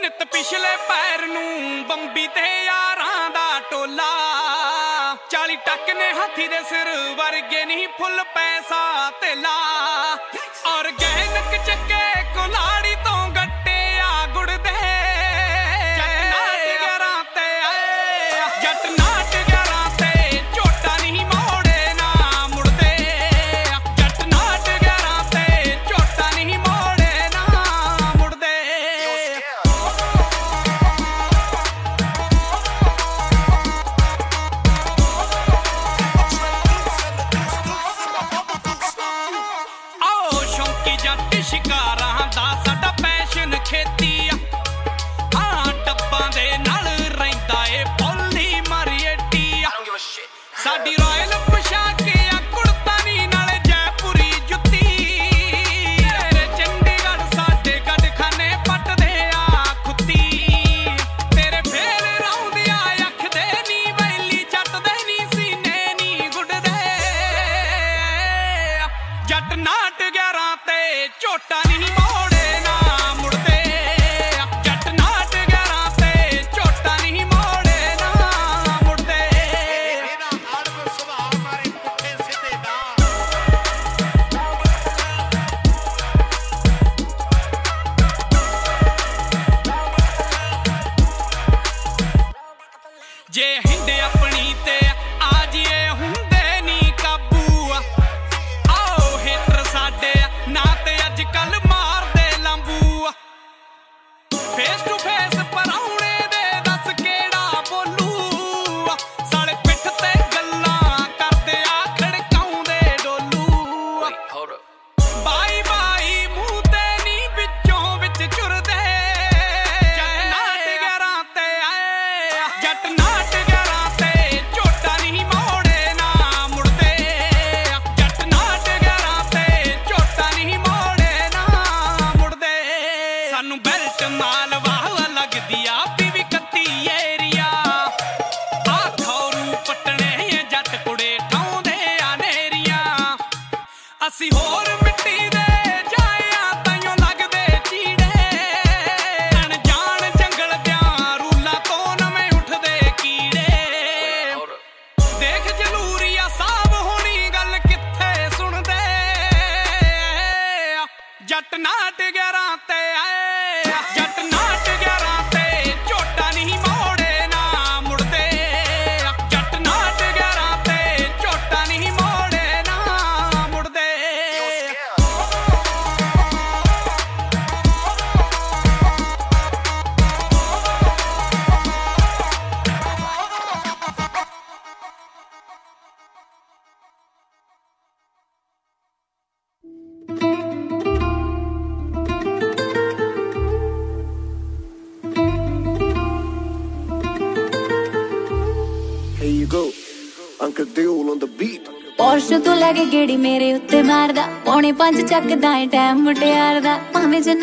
ਨਿਤ ਪਿਛਲੇ ਪੈਰ ਨੂੰ ਬੰਬੀ ਤੇ ਯਾਰਾਂ ਦਾ ਟੋਲਾ। 40 ਟੱਕ ਨੇ ਹਾਥੀ ਦੇ ਸਿਰ ਵਰਗੇ ਨਹੀਂ ਫੁੱਲ ਪੈਸਾ ਤੇ ਲਾ ਔਰ ਗਹਿਨਕ ਚੱਕੇ ਸਾਡੀ ਰਾਇਲ ਪੋਸ਼ਾਕ ਆ, ਕੁੜਤਾ ਨੀ ਨਾਲੇ ਜੈਪੁਰੀ ਜੁੱਤੀ। ਤੇਰੇ ਚੰਡੀਗੜ੍ਹ ਸਾਡੇ ਗੱਡਖਾਨੇ ਪੱਟਦੇ ਆ ਖੁੱਤੀ। ਤੇਰੇ ਫੇਰ ਰੌਂਦਿਆ ਅੱਖ ਦੇ ਨੀ ਵੈਲੀ ਚੱਟਦੇ ਨੀ, ਸੀਨੇ ਨੀ ਗੁੱਡਦੇ। ਜੱਟ ਨਾਟ ਗਿਆਰਾਂ ਤੇ ਝੋਟਾ ਨਹੀਂ ਜੇ ਹਿੰਡ ਆਪਣੀ ਤੇ ਆ ਜੀਏ ਹੁੰਦੇ ਨੀ ਕਾਬੂ ਆਓ ਹਿੱਟਰ ਸਾਡੇ ਨਾ ਤੇ ਅੱਜ ਕੱਲ ਮਾਰਦੇ ਲੰਬੂ ਫੇਸ ਫੇਸ ਜੱਟ ਨਾਟ ਗਿਆਰਾਂ ਤੇ Uncle Deol on the beat. Porsche ਤੋਂ ਲੈ ਕੇ ਗੇੜੀ ਮੇਰੇ ਉੱਤੇ ਮਾਰਦਾ, ਪੌਣੇ ਪੰਜ ਚੱਕਦਾ ਏ ਟਾਈਮ ਮੁਟਿਆਰ ਦਾ ਭਾਵੇਂ ਜਨ